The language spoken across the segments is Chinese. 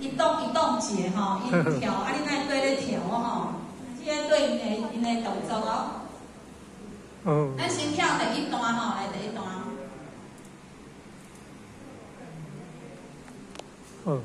一动一动节吼，伊跳，啊，你那对咧跳吼，即个对因的因的动作哦。嗯。咱先跳第一段吼，来第一段。哦。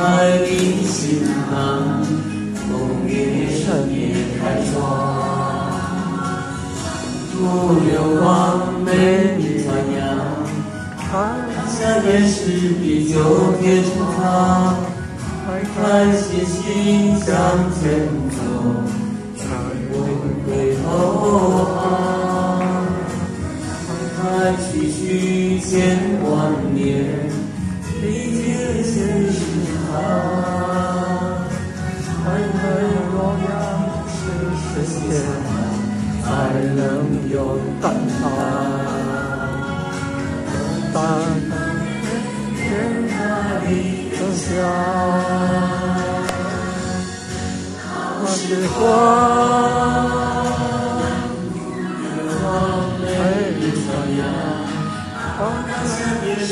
爱的心郎，红叶盛叶开窗，不流光美丽传扬，下面是地久天长，开开心心向前走，头望，开开去去千万年。理解现实啊，看看若要是实现，才能有担当。担天大地的家，好时光，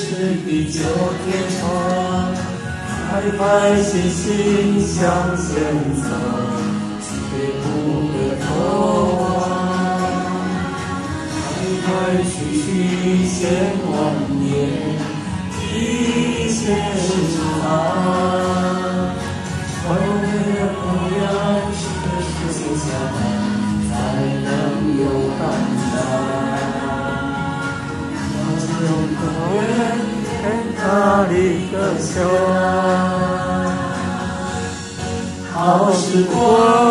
是地久天长，开开心心向前走，却不回头望。开开去去千万年，一线哪里的笑，好时光。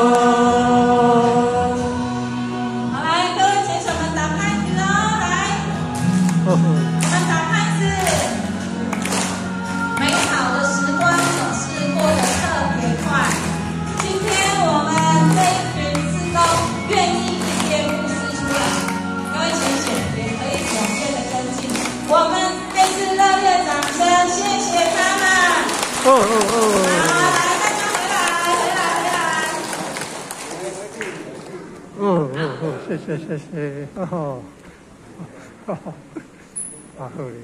嗯嗯嗯，谢谢谢谢，哦，哈哈，啊好嘞，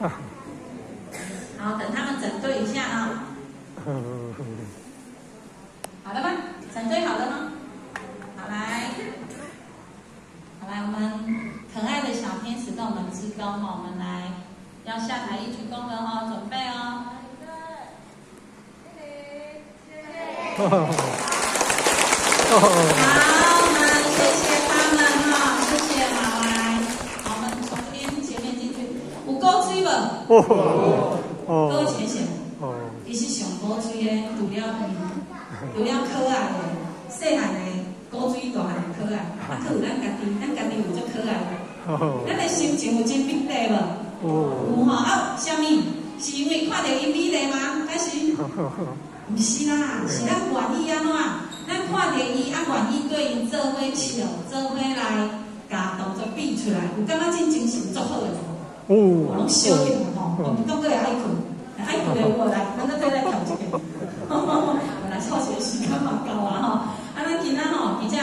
啊，好，等他们整队一下啊。嗯嗯嗯。好了吗？整队好了吗？好来，好来，我们可爱的小天使跟我们鞠躬哈，我们来要下台一鞠躬了哈，准备哦。好，我们谢谢他们哈，谢谢老外。好，我们从这边前面进去，有高追不？哦。哦。各位浅显，哦，伊是上高追的，除了除了可爱的，细汉的高追，大汉的可爱，啊，可有咱家己，咱家己有足可爱的。咱的心情有真美丽无？有哈啊？什么？是因为看到伊美丽吗？还是？不是啦，是咱愿意安怎？咱看着伊啊，愿意对因做伙笑，做伙来甲动作比出来，有感觉真精神足好诶。哦，拢笑起来吼，毋当个会爱困，爱困诶我来，咱再再来跳一个。我来凑些时间嘛够啊吼，啊咱今仔吼，而且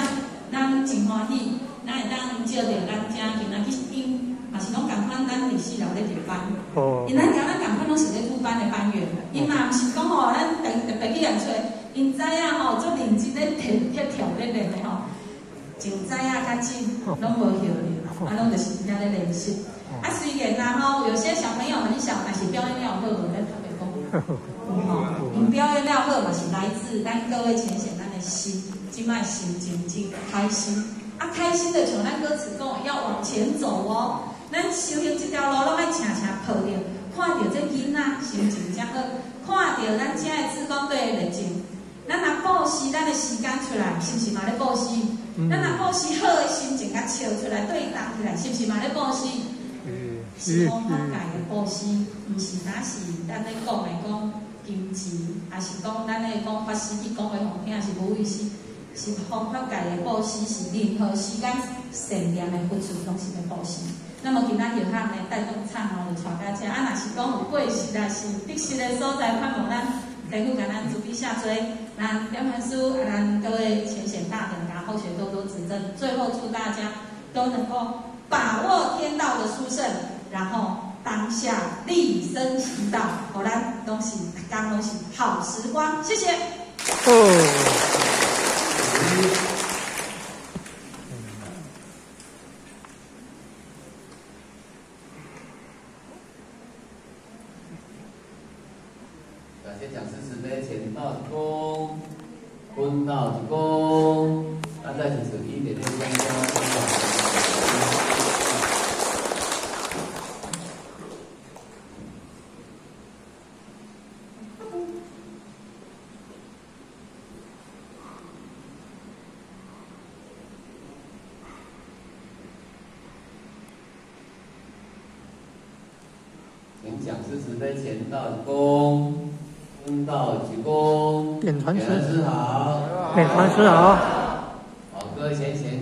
咱真欢喜，咱会当招着咱遮今仔去因。嘛是拢共款，咱历史了咧入班，因咱讲咱共款拢是咧入班的班员，因嘛毋是讲吼，咱特特别去演出，因知影吼，做认真咧跳咧跳咧练的吼，就知影较紧，拢无晓咧，啊，拢就是真正咧练习。啊，虽然啊吼，有些小朋友很小，但是表演了好，我咧特别讲，吼，因表演了好嘛是来自咱各位浅显咱的心，即卖心真真开心，啊，开心的像咱歌词讲，要往前走哦。咱修行这条路，拢爱常常抱着，看到这囡仔心情才好，看到咱遮的志工队的热情，咱若布施咱的时间出来，是毋是嘛咧布施？咱若布施好的心情甲笑出来，对打起来，是毋是嘛咧布施？是讲法界的布施，毋是哪是咱咧讲的讲金钱，还是讲咱咧讲法师去讲的方听，是无意思，是方法界的布施，是任何时间善良的付出，拢是咧布施。那么今仔日他们带动唱哦，就传家车。啊，若是讲有贵实啊，是必须的所在，盼望咱政府给咱注意下追。那两本书，咱各位前显大等，然后学多多指正。最后祝大家都能够把握天道的殊胜，然后当下立身行道。好啦，恭喜刚恭喜好时光，谢谢道一公，咱再就是一点点分工。请讲师慈悲前道公。分道鞠躬，点传师好，点传师好。好，各位先贤。